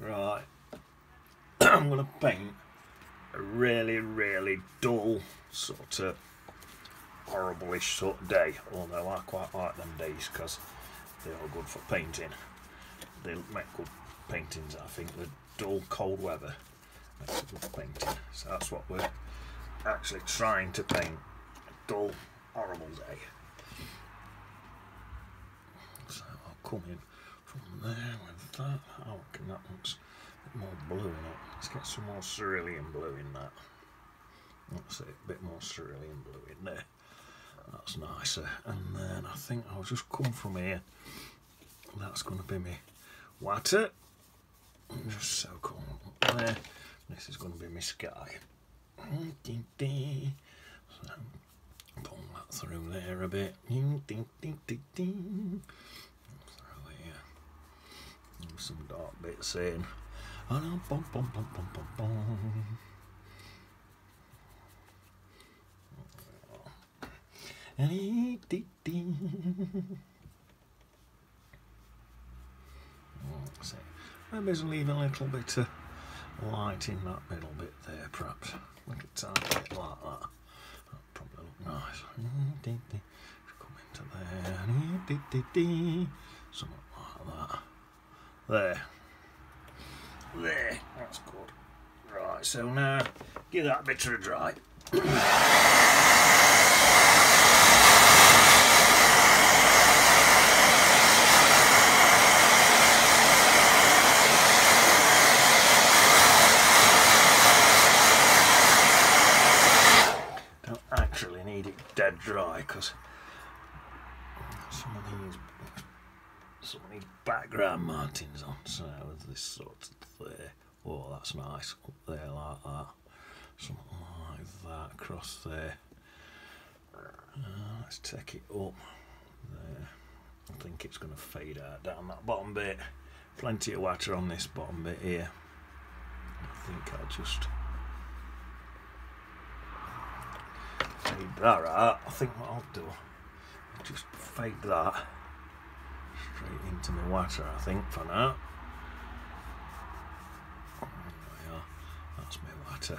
Right. I'm going to paint a really, really dull sort of horrible-ish sort of day. Although I quite like them days because they are good for painting. They make good paintings, I think. The dull, cold weather makes a good painting. So that's what we're actually trying to paint. A dull, horrible day. So I'll come in from there that. Oh, Reckon that looks a bit more blue in it. Let's get some more cerulean blue in that. That's it, a bit more cerulean blue in there. That's nicer. And then I think I'll just come from here. That's going to be me water. Just so cool there. This is going to be my sky. So pull that through there a bit. Some dark bum, bum. See, maybe just leave a little bit of light in that middle bit there, perhaps. Like a tiny bit like that. That'll probably look nice. Come into there. Something like that. There. There. That's good. Right, so now give that bit of a dry. Don't actually need it dead dry because some of these some of these background martins on so with this sort of there. Oh that's nice up there like that. Something like that across there. Uh, let's take it up there. I think it's going to fade out down that bottom bit. Plenty of water on this bottom bit here. I think I'll just fade that out. I think what I'll do, I'll just fade that into my water, I think, for now. That's my water.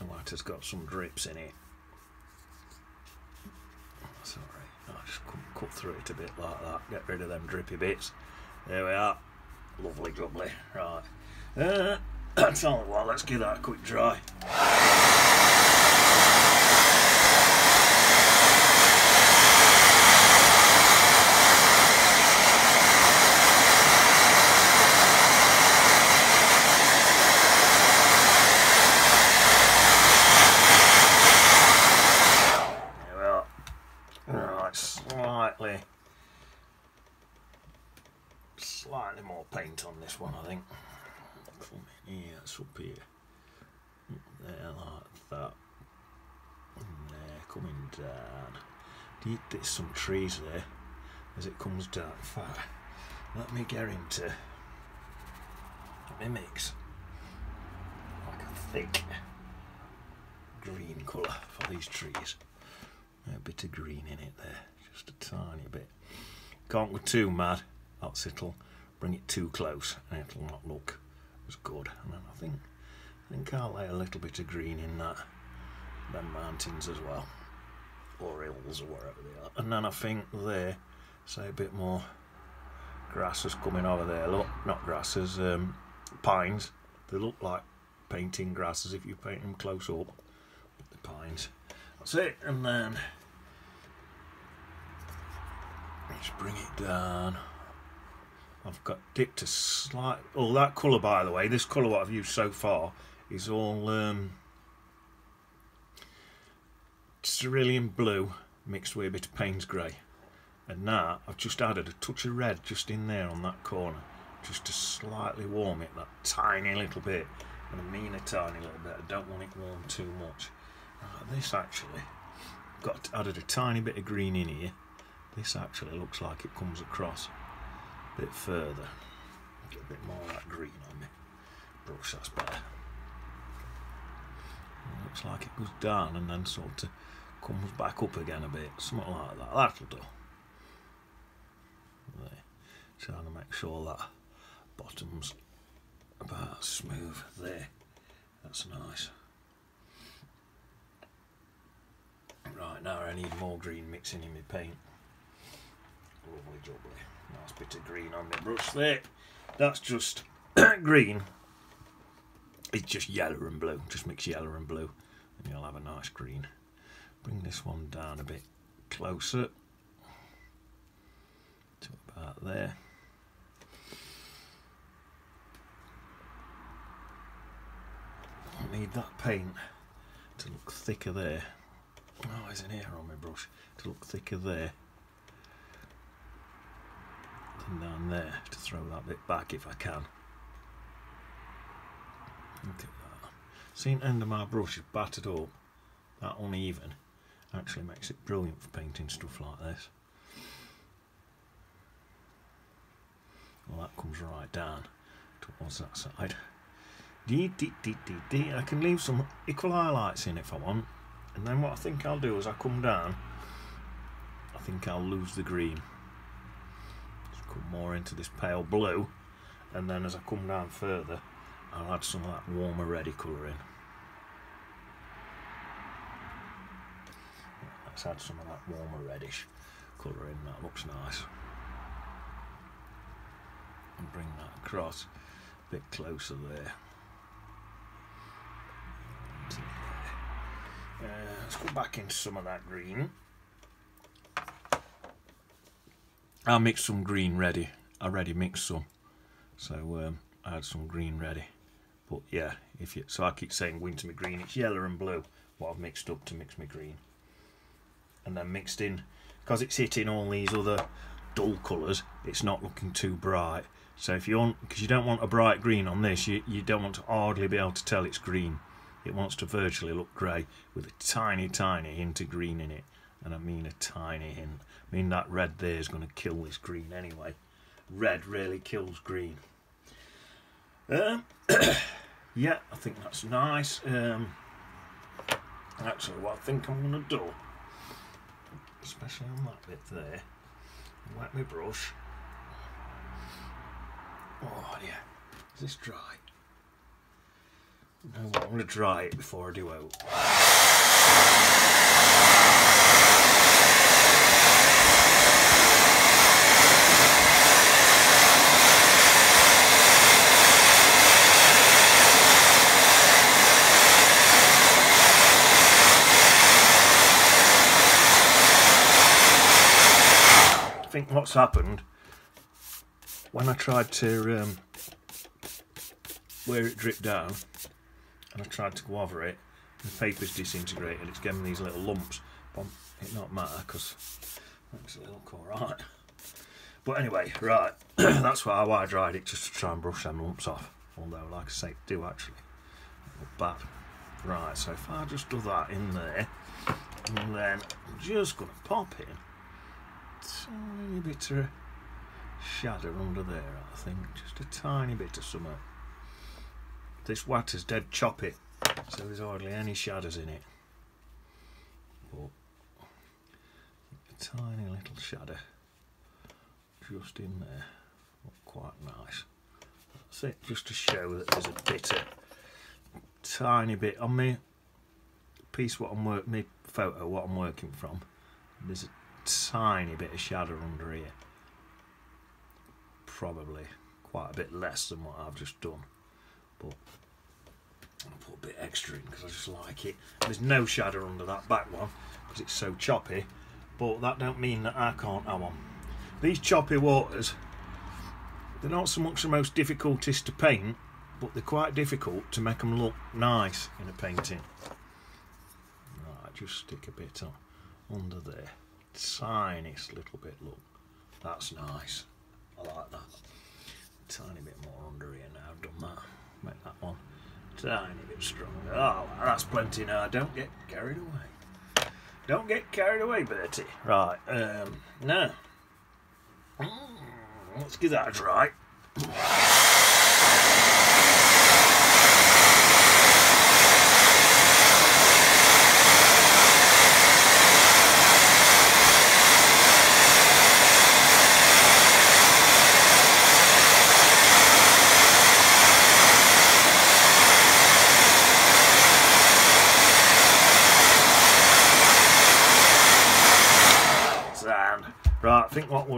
My water's got some drips in it. That's alright. I'll just cut, through it a bit like that. Get rid of them drippy bits. There we are. Lovely, lovely. Right. Uh, tell you what, let's give that a quick dry. There we are. Right, slightly, slightly more paint on this one, I think. From here, it's up here, there like that, and there, coming down. There's some trees there as it comes down. Far. Let me get into my mix, like a thick green colour for these trees. A bit of green in it there, just a tiny bit. Can't go too mad, that's it'll bring it too close and it'll not look as good. And then I think I think I'll lay a little bit of green in that them mountains as well. Or hills or wherever they are. And then I think there, say a bit more grasses coming over there. Look, not grasses, um, pines. They look like painting grasses if you paint them close up. The pines. That's it, and then bring it down. I've got dipped a slight. Oh, that colour, by the way, this colour what I've used so far is all um, cerulean blue mixed with a bit of Payne's grey. And now I've just added a touch of red just in there on that corner, just to slightly warm it, that tiny little bit. And I mean a tiny little bit. I don't want it warm too much. Right, this actually got added a tiny bit of green in here. This actually looks like it comes across a bit further. Get a bit more of that green on me. Brush, that's better. It looks like it goes down and then sort of comes back up again a bit. Something like that. That'll do. There. Trying to make sure that bottom's about smooth there. That's nice. Right, now I need more green mixing in my paint. Lovely jubbly. Nice bit of green on my brush there. That's just green. It's just yellow and blue. Just mix yellow and blue and you'll have a nice green. Bring this one down a bit closer to about there. I need that paint to look thicker there. Oh, there's an here on my brush? To look thicker there down there to throw that bit back if I can. Look at that. End of my brush is battered up, that uneven, actually makes it brilliant for painting stuff like this. Well, that comes right down towards that side. Dee, dee, dee, dee, dee. I can leave some equal highlights in if I want. And then what I think I'll do is I come down, I think I'll lose the green. More into this pale blue. And then as I come down further, I'll add some of that warmer reddy colour in. Let's add some of that warmer reddish colour in, that looks nice. And bring that across a bit closer there. Uh, let's go back into some of that green. I'll mix some green ready. I already mixed some. So um, I had some green ready. But yeah, if you so I keep saying winter me green, it's yellow and blue what I've mixed up to mix me green. And then mixed in because it's hitting all these other dull colours, it's not looking too bright. So if you want because you don't want a bright green on this, you, you don't want to hardly be able to tell it's green. It wants to virtually look grey with a tiny, tiny hint of green in it. And I mean a tiny hint. I mean that red there is going to kill this green anyway. Red really kills green. Um, yeah, I think that's nice. Um, actually, what I think I'm going to do, especially on that bit there, wet my brush. Oh yeah, is this dry? No, I'm going to dry it before I do out. Think what's happened when I tried to um, where it dripped down and I tried to go over it the paper's disintegrated it's giving these little lumps. But it not matter because it look alright. But anyway right that's why I dried it just to try and brush them lumps off. Although like I say do actually look bad. Right so if I just do that in there and then I'm just going to pop in tiny bit of shadow under there I think. Just a tiny bit of summer. This is dead choppy so there's hardly any shadows in it. But a tiny little shadow just in there. Quite nice. That's it just to show that there's a bit of tiny bit on me. Piece what I'm working me photo what I'm working from. There's a tiny bit of shadow under here. Probably quite a bit less than what I've just done but I'll put a bit extra in because I just like it. There's no shadow under that back one because it's so choppy but that don't mean that I can't have one these choppy waters they're not so much the most difficultest to paint but they're quite difficult to make them look nice in a painting. Right, just stick a bit on under there tiniest little bit look. That's nice. I like that. Tiny bit more under here now. I've done that. Make that one tiny bit stronger. Oh that's plenty now. Don't get carried away. Don't get carried away Berty. Right um now. Mm, let's give that a try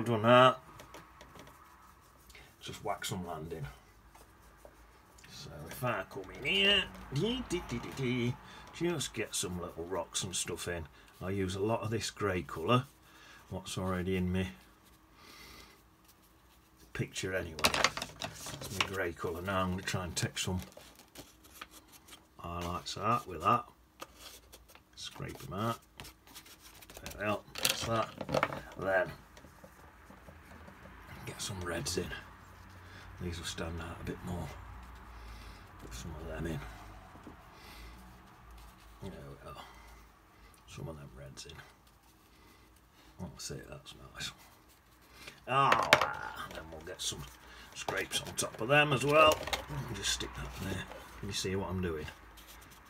think what we'll do now, just whack some landing. So if I come in here, dee, dee, dee, just get some little rocks and stuff in. I use a lot of this grey colour, what's already in me picture anyway. That's my grey colour. Now I'm going to try and take some highlights out with that. Scrape them out. There we are. That's that. Then get some reds in. These will stand out a bit more. Put some of them in. There we. Some of them reds in. That's it, that's nice. Ah, oh, then we'll get some scrapes on top of them as well. Just stick that there. Can you see what I'm doing?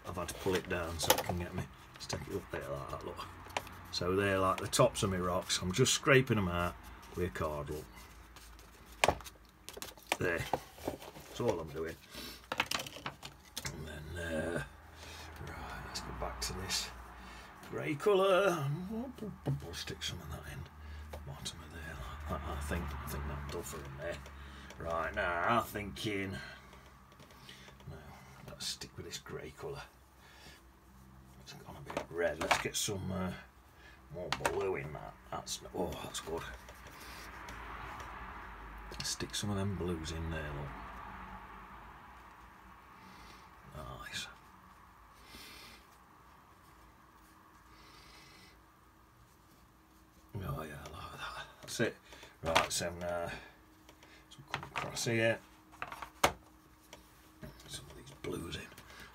I've had to pull it down so it can get me. Stick it up there like that, look. So they're like the tops of my rocks. I'm just scraping them out with a card. There. That's all I'm doing. And then, uh, right, let's go back to this grey colour. We'll stick some of that in the bottom of there. Like. I think I think that'll for in there. Right now, I'm thinking. No, let's stick with this grey colour. It's gone a bit red. Let's get some uh, more blue in that. That's oh, that's good. Stick some of them blues in there. Look. Nice. Oh yeah, I like that. That's it. Right, so uh, some come across here. Some of these blues in.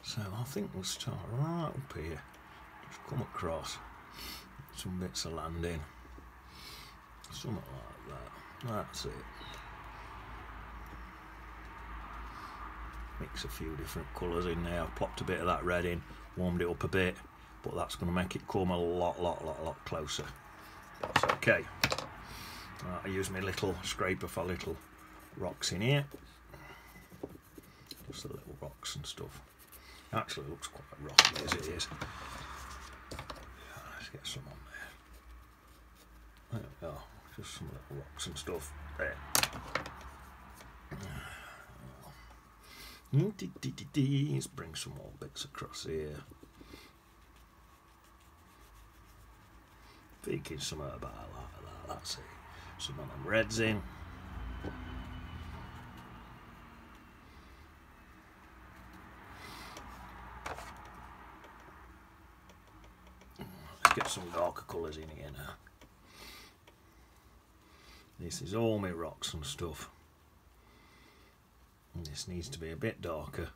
So I think we'll start right up here. Just come across some bits of land in. Something like that. That's it. Mix a few different colours in there. I've plopped a bit of that red in, warmed it up a bit, but that's going to make it come a lot, lot, lot, lot closer. That's okay. Right, I use my little scraper for little rocks in here. Just the little rocks and stuff. Actually looks quite rocky as it is. Let's get some on there. There we are. Just some little rocks and stuff. There. Let's bring some more bits across here. Thinking something about that. That's it. Some of them reds in. Let's get some darker colours in here now. This is all my rocks and stuff. This needs to be a bit darker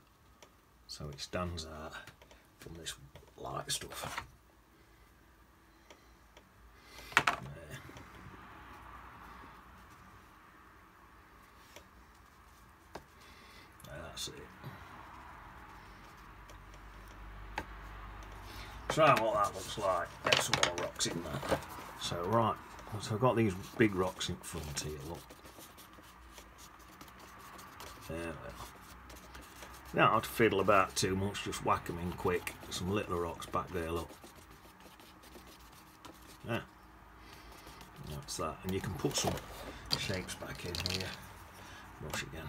so it stands out from this light stuff. That's it. Try what that looks like. Get some more rocks in there. So right, so I've got these big rocks in front here, look. There. Not have to fiddle about too much, just whack them in quick. Some little rocks back there, look. Yeah. That's that. And you can put some shapes back in here. Brush again.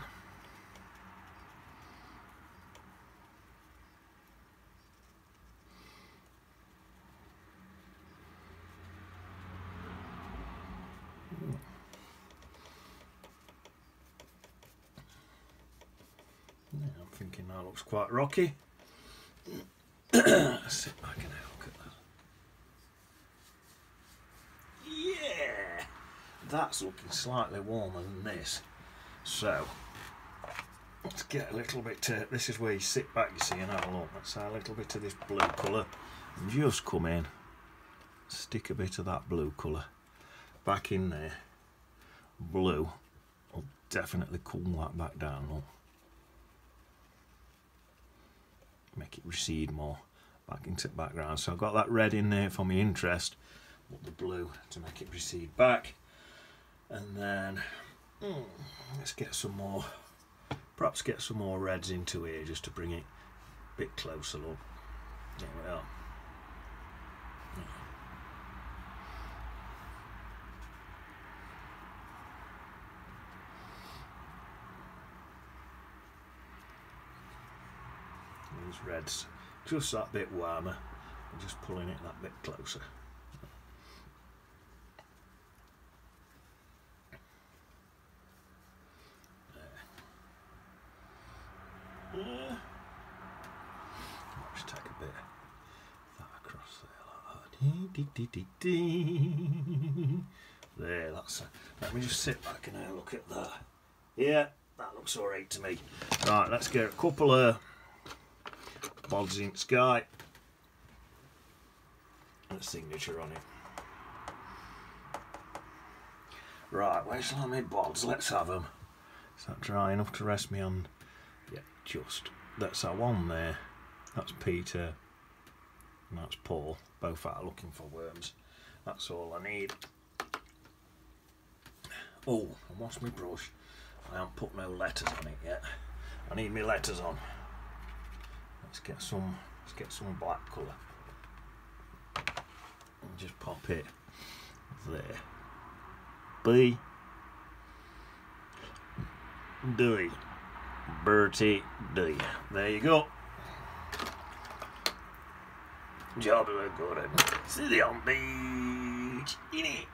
Yeah, I'm thinking that looks quite rocky. Sit back and look at that. Yeah, that's looking slightly warmer than this. So let's get a little bit to this is where you sit back, you see, and have a look. Let's add a little bit of this blue colour and just come in, stick a bit of that blue colour back in there. Blue will definitely cool that back down. Look. Make it recede more back into the background. So I've got that red in there for my interest, but the blue to make it recede back. And then mm, let's get some more, perhaps get some more reds into here just to bring it a bit closer. Look, there we are. These reds just that bit warmer and just pulling it that bit closer. There. Yeah. Take a bit across there. There, that's. A, let me just sit back and have a look at that. Yeah, that looks alright to me. Right, let's get a couple of Bods in Sky and a signature on it. Right, where's all my bods? Let's have them. Is that dry enough to rest me on? Yeah, just. That's our one there. That's Peter. And that's Paul. Both out looking for worms. That's all I need. Oh, and what's my brush? I haven't put no letters on it yet. I need my letters on. Let's get some let's get some black colour. And just pop it there. B D Berty D. There you go. Job of a good one. City on beach. In it.